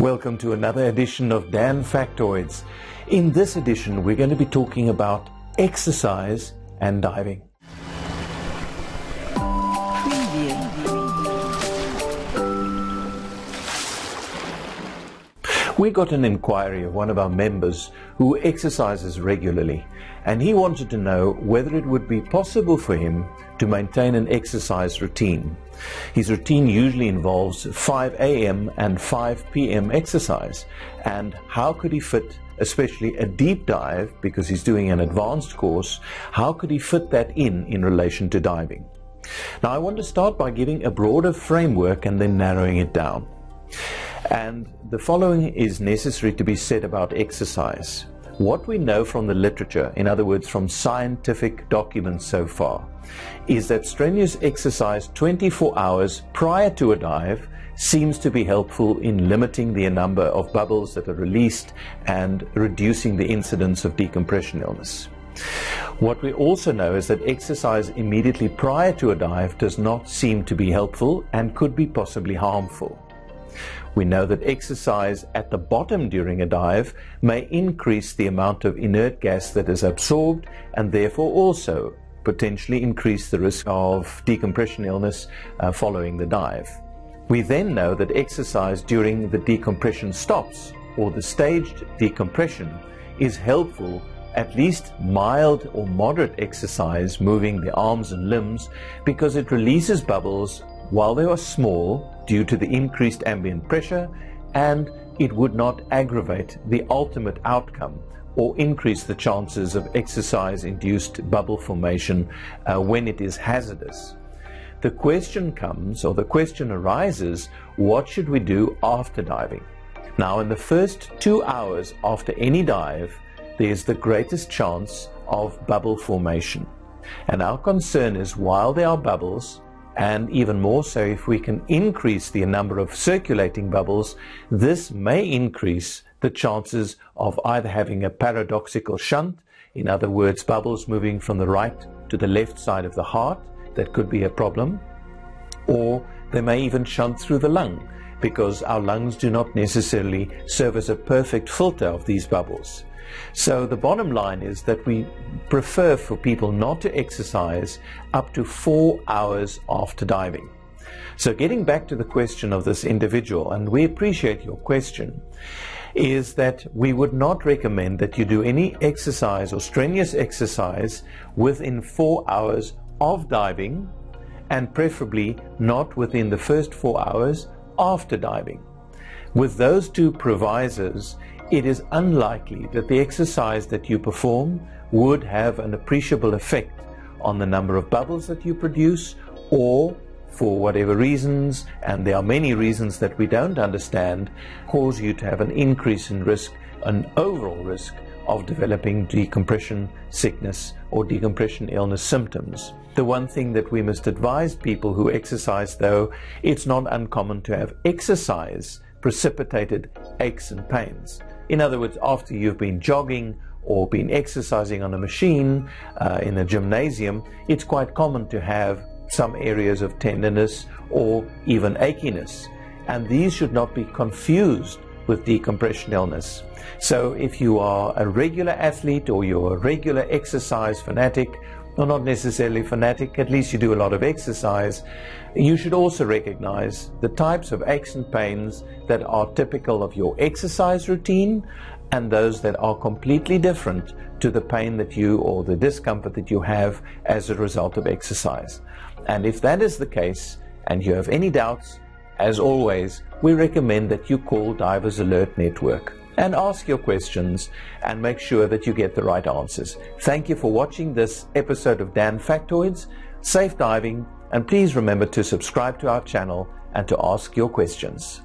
Welcome to another edition of DAN Factoids. In this edition, we're going to be talking about exercise and diving. We got an inquiry of one of our members who exercises regularly, and he wanted to know whether it would be possible for him to maintain an exercise routine. His routine usually involves 5 a.m. and 5 p.m. exercise, and how could he fit especially a deep dive because he's doing an advanced course, how could he fit that in in relation to diving? Now, I want to start by giving a broader framework and then narrowing it down. And the following is necessary to be said about exercise. What we know from the literature, in other words, from scientific documents so far, is that strenuous exercise 24 hours prior to a dive seems to be helpful in limiting the number of bubbles that are released and reducing the incidence of decompression illness. What we also know is that exercise immediately prior to a dive does not seem to be helpful and could be possibly harmful. We know that exercise at the bottom during a dive may increase the amount of inert gas that is absorbed and therefore also potentially increase the risk of decompression illness uh, following the dive. We then know that exercise during the decompression stops or the staged decompression is helpful at least mild or moderate exercise moving the arms and limbs because it releases bubbles while they are small due to the increased ambient pressure and it would not aggravate the ultimate outcome or increase the chances of exercise induced bubble formation uh, when it is hazardous. The question comes, or the question arises, what should we do after diving? Now, in the first two hours after any dive, there's the greatest chance of bubble formation. And our concern is while there are bubbles, and even more so if we can increase the number of circulating bubbles, this may increase the chances of either having a paradoxical shunt, in other words, bubbles moving from the right to the left side of the heart, that could be a problem, or they may even shunt through the lung because our lungs do not necessarily serve as a perfect filter of these bubbles. So the bottom line is that we prefer for people not to exercise up to four hours after diving. So getting back to the question of this individual, and we appreciate your question, is that we would not recommend that you do any exercise or strenuous exercise within four hours of diving and preferably not within the first four hours after diving. With those two provisos, it is unlikely that the exercise that you perform would have an appreciable effect on the number of bubbles that you produce or for whatever reasons, and there are many reasons that we don't understand, cause you to have an increase in risk, an overall risk of developing decompression sickness or decompression illness symptoms. The one thing that we must advise people who exercise, though, it's not uncommon to have exercise precipitated aches and pains. In other words, after you've been jogging or been exercising on a machine uh, in a gymnasium, it's quite common to have some areas of tenderness or even achiness. And these should not be confused with decompression illness. So if you are a regular athlete or you're a regular exercise fanatic, or not necessarily fanatic, at least you do a lot of exercise, you should also recognize the types of aches and pains that are typical of your exercise routine and those that are completely different to the pain that you or the discomfort that you have as a result of exercise. And if that is the case and you have any doubts, as always, we recommend that you call Divers Alert Network and ask your questions and make sure that you get the right answers. Thank you for watching this episode of DAN Factoids. Safe diving, and please remember to subscribe to our channel and to ask your questions.